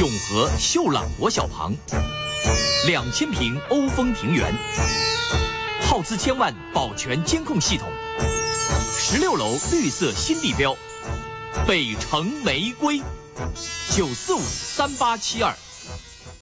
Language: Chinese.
永和秀朗国小旁。两千平欧风庭园。耗资千万保全监控系统。十六楼绿色新地标。北城玫瑰。九四五三八七二。